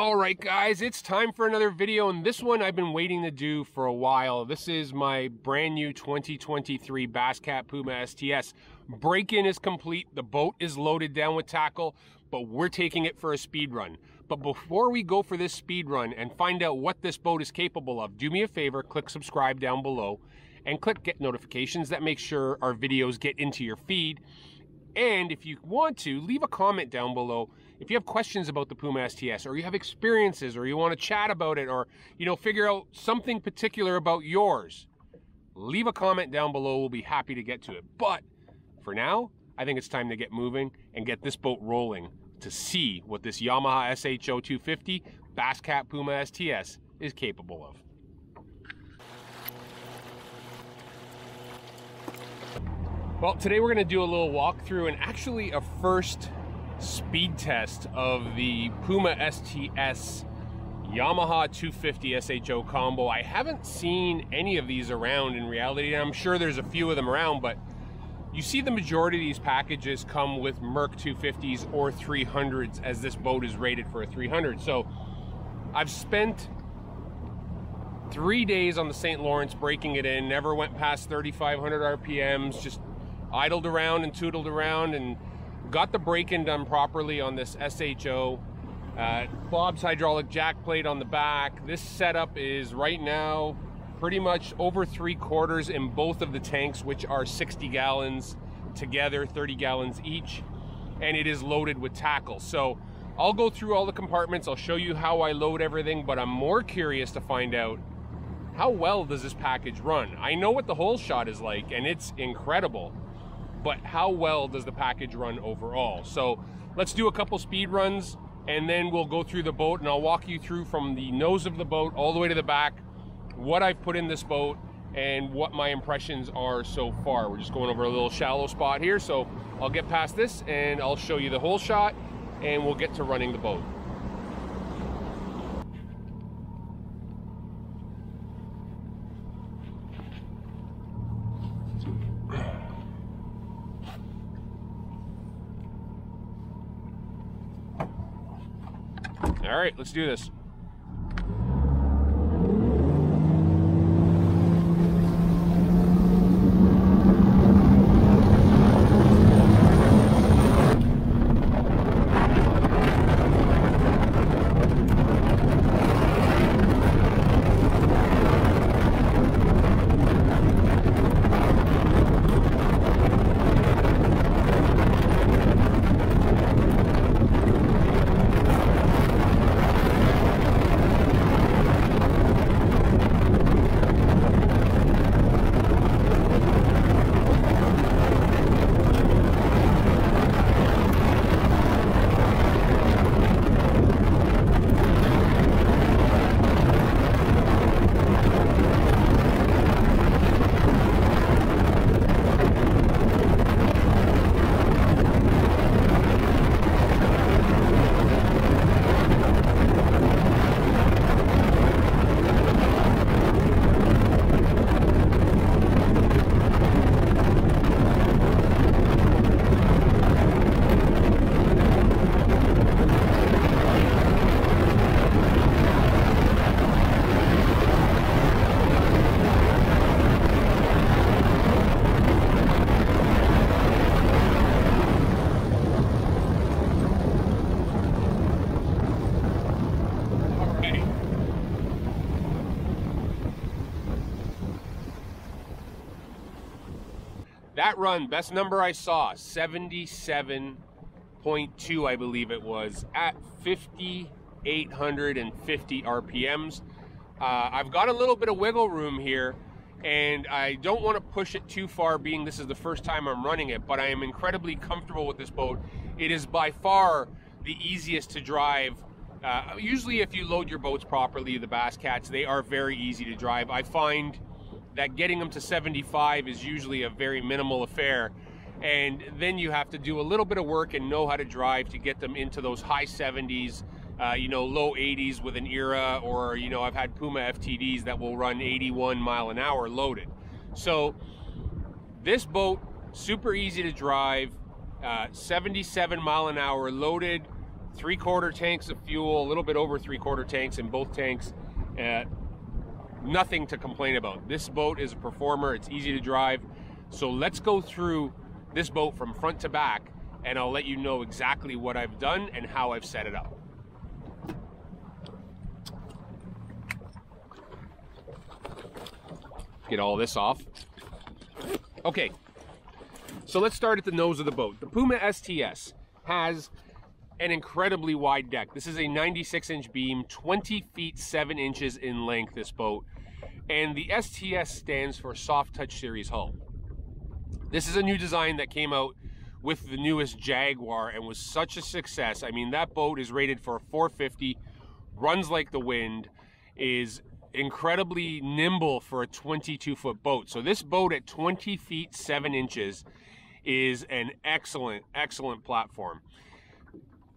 All right, guys, it's time for another video, and this one I've been waiting to do for a while. This is my brand new 2023 Basscat Puma STS. Break-in is complete, the boat is loaded down with tackle, but we're taking it for a speed run. But before we go for this speed run and find out what this boat is capable of, do me a favor, click subscribe down below, and click get notifications. That makes sure our videos get into your feed. And if you want to, leave a comment down below if you have questions about the Puma STS or you have experiences or you want to chat about it or, you know, figure out something particular about yours, leave a comment down below. We'll be happy to get to it. But for now, I think it's time to get moving and get this boat rolling to see what this Yamaha SHO 250 Basscat Puma STS is capable of. Well, today we're going to do a little walkthrough and actually a first speed test of the Puma STS Yamaha 250 SHO combo. I haven't seen any of these around in reality. I'm sure there's a few of them around, but you see the majority of these packages come with Merc 250s or 300s as this boat is rated for a 300. So I've spent three days on the St. Lawrence breaking it in, never went past 3,500 RPMs, just idled around and tootled around and got the break-in done properly on this SHO. Uh, Bob's hydraulic jack plate on the back. This setup is right now pretty much over three quarters in both of the tanks, which are 60 gallons together, 30 gallons each, and it is loaded with tackle. So I'll go through all the compartments. I'll show you how I load everything, but I'm more curious to find out how well does this package run? I know what the whole shot is like, and it's incredible but how well does the package run overall? So let's do a couple speed runs and then we'll go through the boat and I'll walk you through from the nose of the boat all the way to the back, what I've put in this boat and what my impressions are so far. We're just going over a little shallow spot here, so I'll get past this and I'll show you the whole shot and we'll get to running the boat. All right, let's do this. Run, best number I saw, 77.2, I believe it was, at 5,850 RPMs. Uh, I've got a little bit of wiggle room here, and I don't want to push it too far, being this is the first time I'm running it, but I am incredibly comfortable with this boat. It is by far the easiest to drive uh, usually if you load your boats properly, the Bass Cats, they are very easy to drive. I find that getting them to 75 is usually a very minimal affair. And then you have to do a little bit of work and know how to drive to get them into those high 70s, uh, you know, low 80s with an Eyra, or, you know, I've had Puma FTDs that will run 81 mile an hour loaded. So this boat, super easy to drive, uh, 77 mile an hour loaded, three quarter tanks of fuel, a little bit over three quarter tanks in both tanks. Uh, nothing to complain about. This boat is a performer, it's easy to drive. So let's go through this boat from front to back and I'll let you know exactly what I've done and how I've set it up. Get all this off. Okay, so let's start at the nose of the boat. The Puma STS has an incredibly wide deck. This is a 96 inch beam, 20 feet 7 inches in length, this boat. And the STS stands for Soft Touch Series hull. This is a new design that came out with the newest Jaguar and was such a success. I mean, that boat is rated for 450, runs like the wind, is incredibly nimble for a 22 foot boat. So this boat at 20 feet 7 inches is an excellent, excellent platform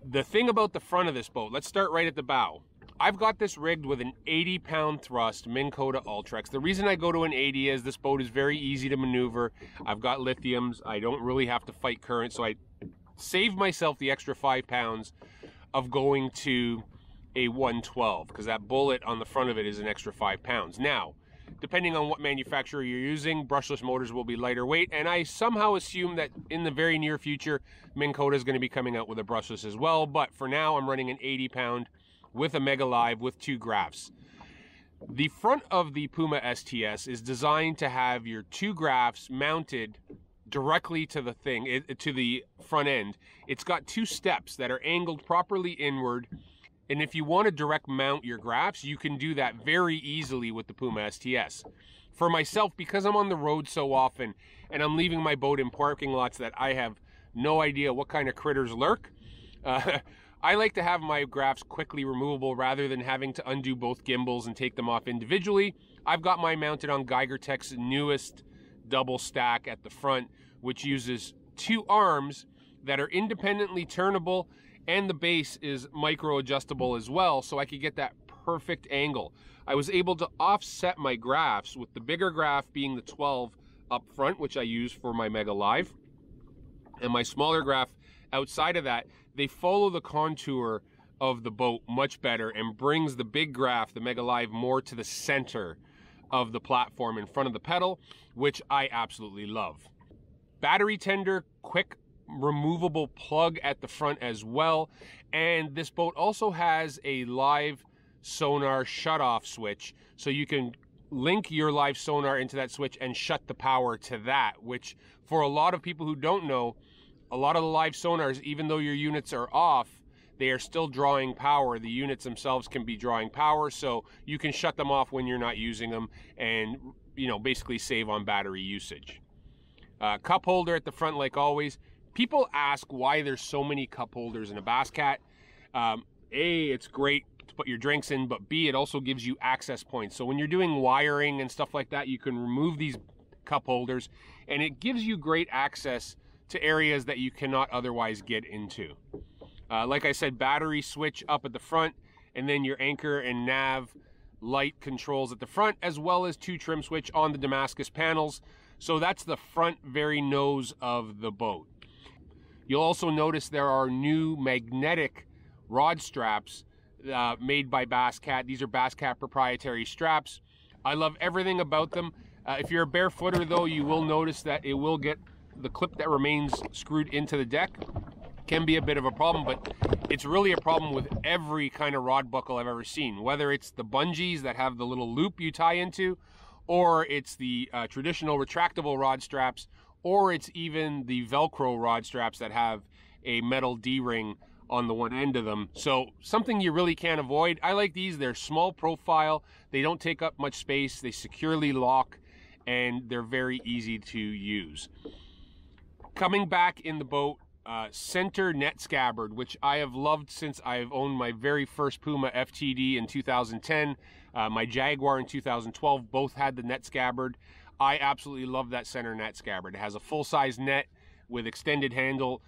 the thing about the front of this boat, let's start right at the bow. I've got this rigged with an 80 pound thrust Minn Kota Ultrex. The reason I go to an 80 is this boat is very easy to maneuver. I've got lithiums. I don't really have to fight current. So I save myself the extra five pounds of going to a 112 because that bullet on the front of it is an extra five pounds. Now, depending on what manufacturer you're using, brushless motors will be lighter weight. And I somehow assume that in the very near future, Minn Kota is going to be coming out with a brushless as well. But for now, I'm running an 80 pound with a Mega Live with two graphs. The front of the Puma STS is designed to have your two graphs mounted directly to the thing, eh, to the front end. It's got two steps that are angled properly inward and if you want to direct mount your graphs, you can do that very easily with the Puma STS. For myself, because I'm on the road so often and I'm leaving my boat in parking lots that I have no idea what kind of critters lurk, uh, I like to have my graphs quickly removable rather than having to undo both gimbals and take them off individually. I've got mine mounted on Geiger Tec's newest double stack at the front, which uses two arms that are independently turnable and the base is micro adjustable as well so I could get that perfect angle. I was able to offset my graphs with the bigger graph being the 12 up front, which I use for my Mega Live, and my smaller graph outside of that, they follow the contour of the boat much better and brings the big graph, the Mega Live, more to the center of the platform in front of the pedal, which I absolutely love. Battery tender, quick removable plug at the front as well. And this boat also has a live sonar shut-off switch, so you can link your live sonar into that switch and shut the power to that, which for a lot of people who don't know, a lot of the live sonars, even though your units are off, they are still drawing power. The units themselves can be drawing power, so you can shut them off when you're not using them and, you know, basically save on battery usage. Uh, cup holder at the front, like always people ask why there's so many cup holders in a Basscat. Um, a, it's great to put your drinks in, but B, it also gives you access points. So when you're doing wiring and stuff like that, you can remove these cup holders and it gives you great access to areas that you cannot otherwise get into. Uh, like I said, battery switch up at the front and then your anchor and nav light controls at the front, as well as two trim switch on the Damascus panels. So that's the front very nose of the boat. You'll also notice there are new magnetic rod straps uh, made by Basscat. These are Basscat proprietary straps. I love everything about them. Uh, if you're a barefooter though, you will notice that it will get the clip that remains screwed into the deck can be a bit of a problem, but it's really a problem with every kind of rod buckle I've ever seen, whether it's the bungees that have the little loop you tie into, or it's the uh, traditional retractable rod straps, or it's even the Velcro rod straps that have a metal D-ring on the one end of them. So something you really can't avoid. I like these. They're small profile. They don't take up much space. They securely lock and they're very easy to use. Coming back in the boat, uh, center net scabbard, which I have loved since I've owned my very first Puma FTD in 2010. Uh, my Jaguar in 2012 both had the net scabbard. I absolutely love that center net scabbard. It has a full-size net with extended handle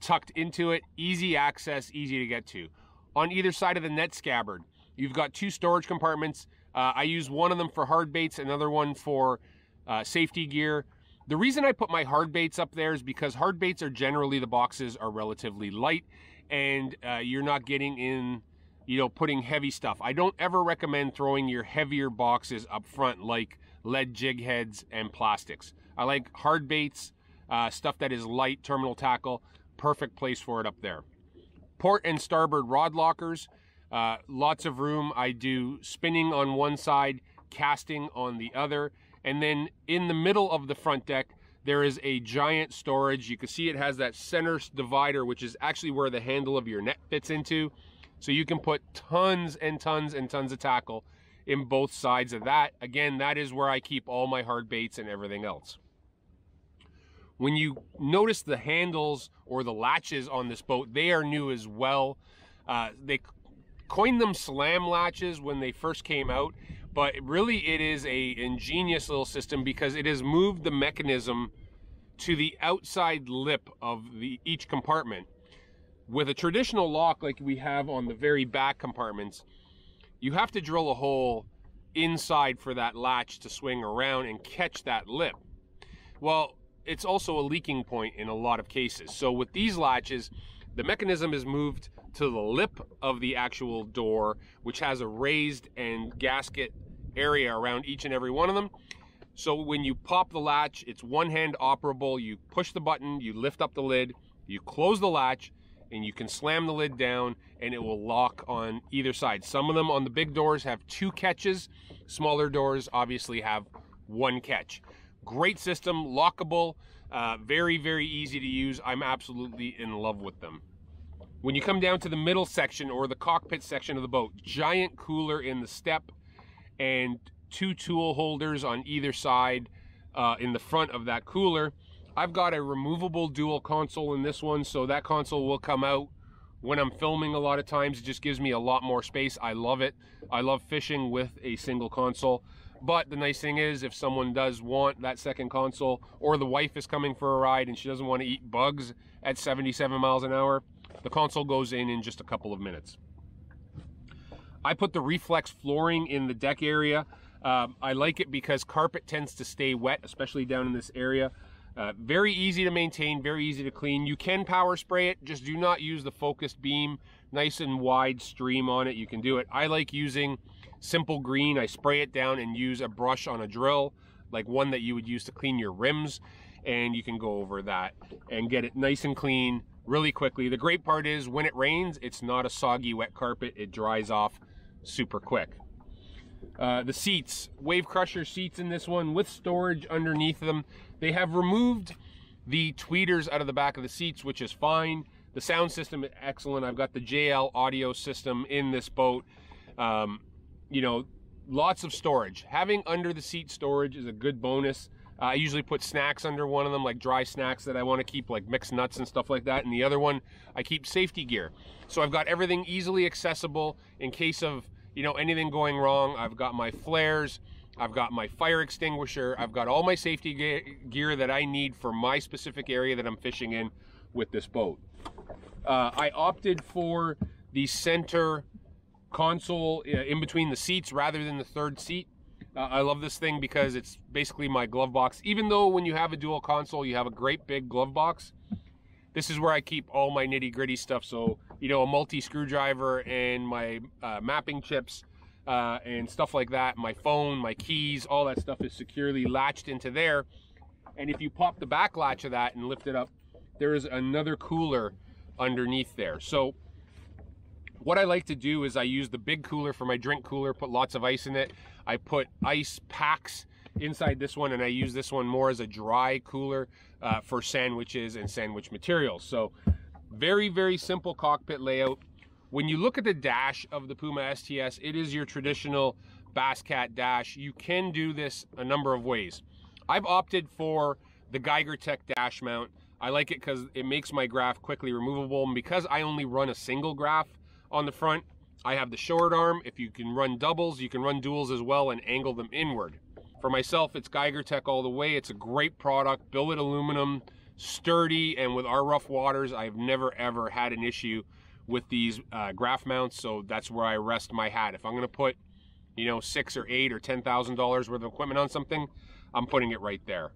tucked into it, easy access, easy to get to. On either side of the net scabbard, you've got two storage compartments. Uh, I use one of them for hard baits, another one for uh, safety gear. The reason I put my hard baits up there is because hard baits are generally, the boxes are relatively light and uh, you're not getting in, you know, putting heavy stuff. I don't ever recommend throwing your heavier boxes up front like lead jig heads and plastics. I like hard baits, uh, stuff that is light, terminal tackle, perfect place for it up there. Port and starboard rod lockers, uh, lots of room. I do spinning on one side, casting on the other. And then in the middle of the front deck, there is a giant storage. You can see it has that center divider, which is actually where the handle of your net fits into. So you can put tons and tons and tons of tackle in both sides of that. Again, that is where I keep all my hard baits and everything else. When you notice the handles or the latches on this boat, they are new as well. Uh, they coined them slam latches when they first came out, but really it is a ingenious little system because it has moved the mechanism to the outside lip of the each compartment. With a traditional lock like we have on the very back compartments, you have to drill a hole inside for that latch to swing around and catch that lip. Well, it's also a leaking point in a lot of cases. So with these latches, the mechanism is moved to the lip of the actual door, which has a raised and gasket area around each and every one of them. So when you pop the latch, it's one hand operable. You push the button, you lift up the lid, you close the latch, and you can slam the lid down and it will lock on either side. Some of them on the big doors have two catches. Smaller doors obviously have one catch. Great system, lockable, uh, very, very easy to use. I'm absolutely in love with them. When you come down to the middle section or the cockpit section of the boat, giant cooler in the step and two tool holders on either side uh, in the front of that cooler. I've got a removable dual console in this one, so that console will come out when I'm filming a lot of times. It just gives me a lot more space. I love it. I love fishing with a single console. But the nice thing is, if someone does want that second console, or the wife is coming for a ride and she doesn't want to eat bugs at 77 miles an hour, the console goes in in just a couple of minutes. I put the reflex flooring in the deck area. Um, I like it because carpet tends to stay wet, especially down in this area. Uh, very easy to maintain, very easy to clean. You can power spray it, just do not use the focused beam. Nice and wide stream on it, you can do it. I like using simple green. I spray it down and use a brush on a drill, like one that you would use to clean your rims. And you can go over that and get it nice and clean really quickly. The great part is when it rains, it's not a soggy wet carpet. It dries off super quick. Uh, the seats, Wave Crusher seats in this one with storage underneath them. They have removed the tweeters out of the back of the seats, which is fine. The sound system is excellent. I've got the JL audio system in this boat. Um, you know, lots of storage. Having under the seat storage is a good bonus. Uh, I usually put snacks under one of them, like dry snacks that I want to keep, like mixed nuts and stuff like that. And the other one, I keep safety gear. So I've got everything easily accessible in case of, you know, anything going wrong. I've got my flares. I've got my fire extinguisher. I've got all my safety gear that I need for my specific area that I'm fishing in with this boat. Uh, I opted for the center console uh, in between the seats rather than the third seat. Uh, I love this thing because it's basically my glove box. Even though when you have a dual console, you have a great big glove box. This is where I keep all my nitty gritty stuff. So, you know, a multi screwdriver and my uh, mapping chips uh, and stuff like that. My phone, my keys, all that stuff is securely latched into there. And if you pop the back latch of that and lift it up, there is another cooler underneath there. So what I like to do is I use the big cooler for my drink cooler, put lots of ice in it. I put ice packs inside this one and I use this one more as a dry cooler uh, for sandwiches and sandwich materials. So very, very simple cockpit layout. When you look at the dash of the Puma STS, it is your traditional Basscat dash. You can do this a number of ways. I've opted for the Geiger Tec dash mount. I like it because it makes my graph quickly removable. And because I only run a single graph on the front, I have the short arm. If you can run doubles, you can run duals as well and angle them inward. For myself, it's Geiger Tec all the way. It's a great product, billet aluminum, sturdy, and with our rough waters, I've never ever had an issue with these uh, graph mounts. So that's where I rest my hat. If I'm going to put, you know, six or eight or ten thousand dollars worth of equipment on something, I'm putting it right there.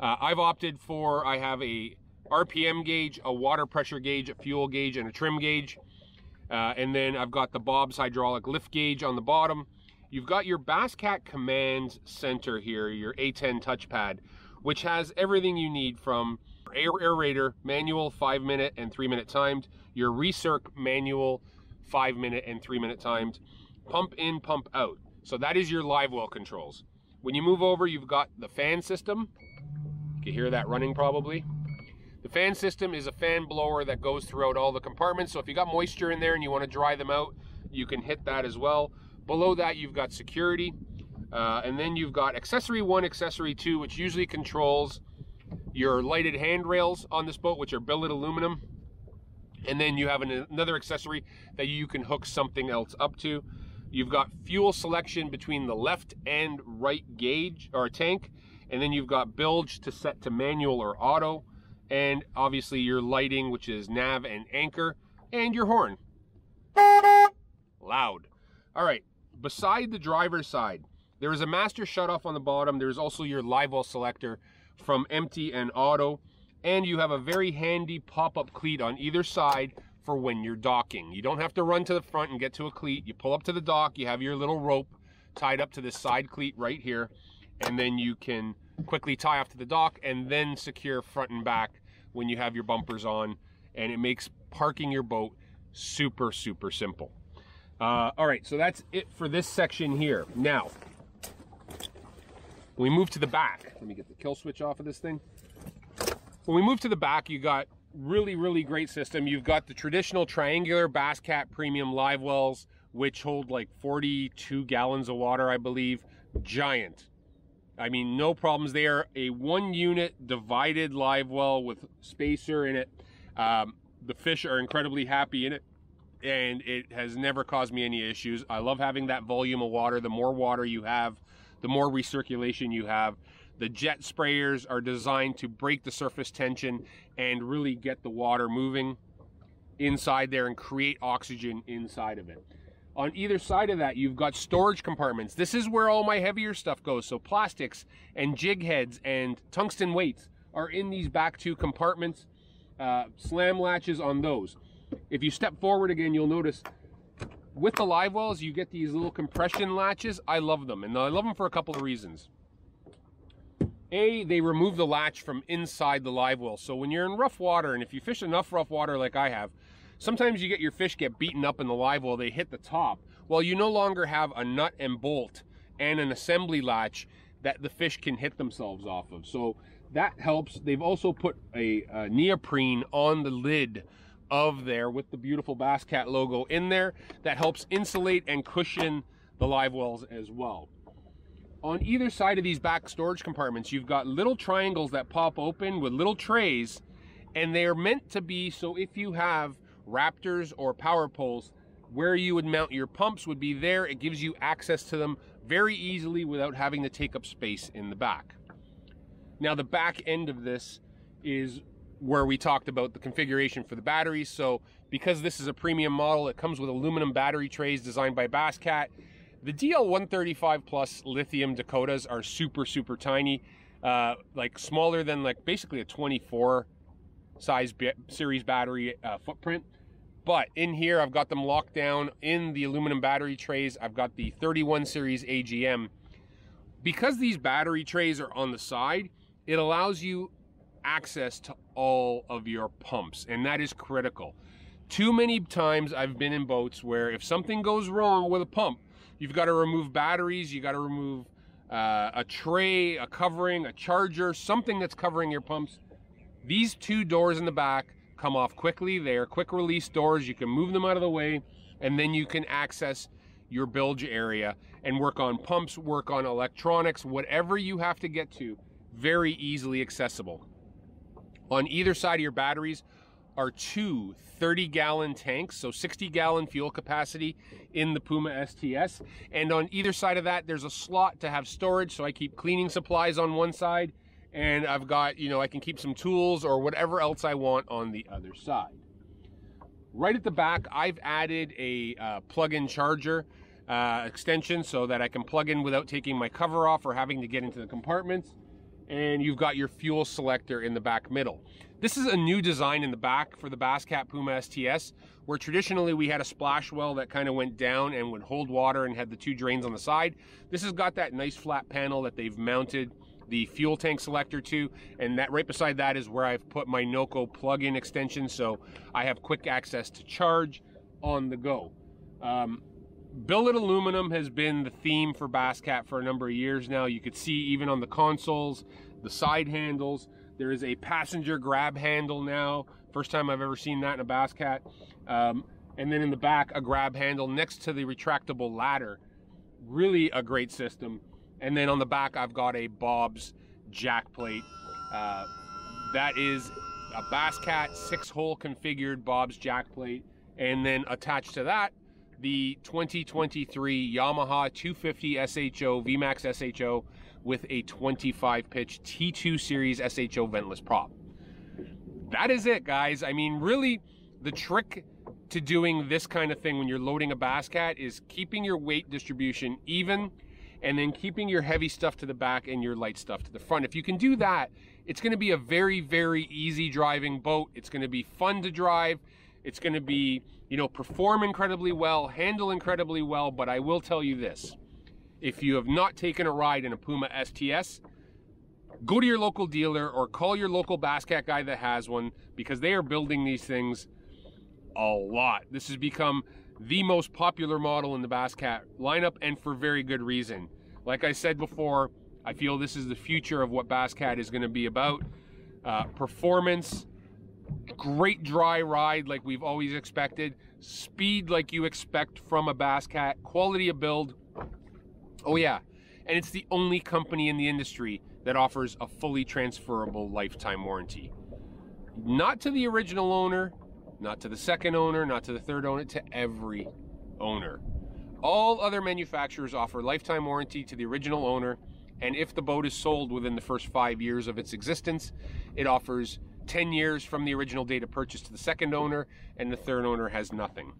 Uh, I've opted for. I have a RPM gauge, a water pressure gauge, a fuel gauge, and a trim gauge. Uh, and then I've got the Bob's hydraulic lift gauge on the bottom. You've got your Basscat Command Center here, your A10 touchpad, which has everything you need from air aerator, manual, five minute and three minute timed, your recirc manual, five minute and three minute timed, pump in, pump out. So that is your live well controls. When you move over, you've got the fan system. You can hear that running probably. The fan system is a fan blower that goes throughout all the compartments. So if you got moisture in there and you want to dry them out, you can hit that as well. Below that, you've got security. Uh, and then you've got accessory one, accessory two, which usually controls your lighted handrails on this boat, which are billet aluminum. And then you have an, another accessory that you can hook something else up to. You've got fuel selection between the left and right gauge or tank. And then you've got bilge to set to manual or auto. And obviously your lighting, which is nav and anchor, and your horn. Loud. All right, beside the driver's side, there is a master shutoff on the bottom. There's also your live well selector from empty and auto. And you have a very handy pop-up cleat on either side for when you're docking. You don't have to run to the front and get to a cleat. You pull up to the dock, you have your little rope tied up to this side cleat right here, and then you can quickly tie off to the dock and then secure front and back when you have your bumpers on. And it makes parking your boat super, super simple. Uh, all right, so that's it for this section here. Now, when we move to the back, let me get the kill switch off of this thing. When we move to the back, you got really, really great system. You've got the traditional triangular Basscat Premium live wells, which hold like 42 gallons of water, I believe. Giant. I mean, no problems. They are a one unit divided live well with spacer in it. Um, the fish are incredibly happy in it and it has never caused me any issues. I love having that volume of water. The more water you have, the more recirculation you have. The jet sprayers are designed to break the surface tension and really get the water moving inside there and create oxygen inside of it. On either side of that, you've got storage compartments. This is where all my heavier stuff goes. So plastics and jig heads and tungsten weights are in these back two compartments. Uh, slam latches on those. If you step forward again, you'll notice with the live wells, you get these little compression latches. I love them, and I love them for a couple of reasons. A, they remove the latch from inside the live well. So when you're in rough water, and if you fish enough rough water like I have, sometimes you get your fish get beaten up in the live well, they hit the top. Well, you no longer have a nut and bolt and an assembly latch that the fish can hit themselves off of. So that helps. They've also put a, a neoprene on the lid of there with the beautiful Basscat logo in there that helps insulate and cushion the live wells as well. On either side of these back storage compartments, you've got little triangles that pop open with little trays, and they are meant to be so if you have Raptors or power poles, where you would mount your pumps would be there. It gives you access to them very easily without having to take up space in the back. Now the back end of this is where we talked about the configuration for the batteries. So because this is a premium model, it comes with aluminum battery trays designed by Basscat. The DL135 Plus lithium Dakotas are super, super tiny, uh, like smaller than like basically a 24 size series battery uh, footprint. But in here, I've got them locked down in the aluminum battery trays. I've got the 31 series AGM. Because these battery trays are on the side, it allows you access to all of your pumps, and that is critical. Too many times I've been in boats where if something goes wrong with a pump, you've got to remove batteries, you got to remove uh, a tray, a covering, a charger, something that's covering your pumps. These two doors in the back come off quickly. They are quick release doors. You can move them out of the way, and then you can access your bilge area and work on pumps, work on electronics, whatever you have to get to, very easily accessible. On either side of your batteries are two 30 gallon tanks, so 60 gallon fuel capacity in the Puma STS. And on either side of that, there's a slot to have storage, so I keep cleaning supplies on one side, and I've got, you know, I can keep some tools or whatever else I want on the other side. Right at the back, I've added a uh, plug-in charger uh, extension so that I can plug in without taking my cover off or having to get into the compartments. And you've got your fuel selector in the back middle. This is a new design in the back for the Basscat Puma STS, where traditionally we had a splash well that kind of went down and would hold water and had the two drains on the side. This has got that nice flat panel that they've mounted the fuel tank selector to, and that right beside that is where I've put my Noco plug-in extension, so I have quick access to charge on the go. Um, billet aluminum has been the theme for Basscat for a number of years now. You could see even on the consoles, the side handles, there is a passenger grab handle now. First time I've ever seen that in a Basscat. Um, and then in the back, a grab handle next to the retractable ladder. Really a great system. And then on the back, I've got a Bob's jack plate. Uh, that is a Basscat six-hole configured Bob's jack plate. And then attached to that, the 2023 Yamaha 250 SHO VMAX SHO with a 25 pitch T2 series SHO ventless prop. That is it, guys. I mean, really, the trick to doing this kind of thing when you're loading a Basscat is keeping your weight distribution even and then keeping your heavy stuff to the back and your light stuff to the front. If you can do that, it's going to be a very, very easy driving boat. It's going to be fun to drive. It's going to be, you know, perform incredibly well, handle incredibly well. But I will tell you this if you have not taken a ride in a Puma STS, go to your local dealer or call your local Basscat guy that has one because they are building these things a lot. This has become the most popular model in the Basscat lineup and for very good reason. Like I said before, I feel this is the future of what Basscat is going to be about. Uh, performance, great dry ride like we've always expected, speed like you expect from a Basscat, quality of build, Oh, yeah. And it's the only company in the industry that offers a fully transferable lifetime warranty. Not to the original owner, not to the second owner, not to the third owner, to every owner. All other manufacturers offer lifetime warranty to the original owner, and if the boat is sold within the first five years of its existence, it offers 10 years from the original date of purchase to the second owner, and the third owner has nothing.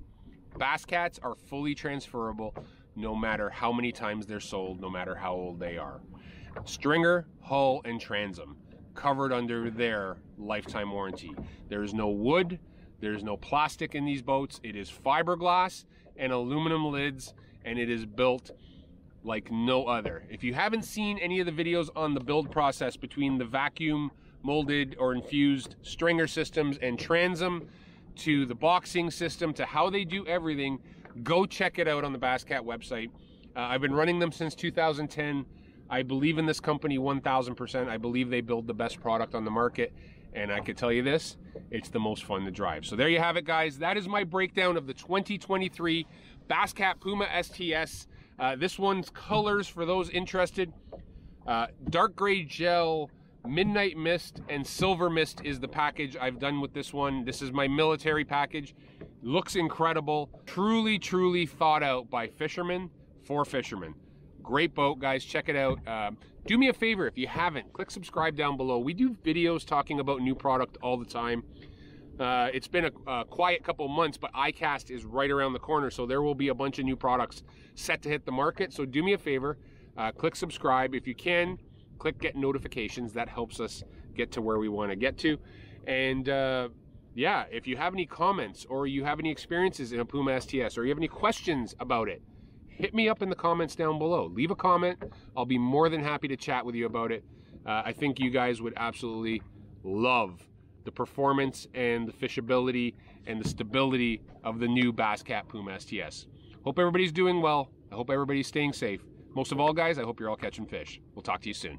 Basscats are fully transferable no matter how many times they're sold, no matter how old they are. Stringer, hull, and transom covered under their lifetime warranty. There's no wood, there's no plastic in these boats. It is fiberglass and aluminum lids, and it is built like no other. If you haven't seen any of the videos on the build process between the vacuum molded or infused stringer systems and transom to the boxing system to how they do everything, Go check it out on the Basscat website. Uh, I've been running them since 2010. I believe in this company 1000%. I believe they build the best product on the market. And I can tell you this, it's the most fun to drive. So there you have it, guys. That is my breakdown of the 2023 Basscat Puma STS. Uh, this one's colors for those interested. Uh, dark gray gel, midnight mist, and silver mist is the package I've done with this one. This is my military package. Looks incredible. Truly, truly thought out by fishermen for fishermen. Great boat, guys. Check it out. Um, do me a favor if you haven't, click subscribe down below. We do videos talking about new product all the time. Uh, it's been a, a, quiet couple months, but ICAST is right around the corner, so there will be a bunch of new products set to hit the market. So do me a favor, uh, click subscribe. If you can, click get notifications. That helps us get to where we want to get to. And uh, yeah, if you have any comments or you have any experiences in a Puma STS or you have any questions about it, hit me up in the comments down below. Leave a comment. I'll be more than happy to chat with you about it. Uh, I think you guys would absolutely love the performance and the fishability and the stability of the new Basscat Puma STS. Hope everybody's doing well. I hope everybody's staying safe. Most of all, guys, I hope you're all catching fish. We'll talk to you soon.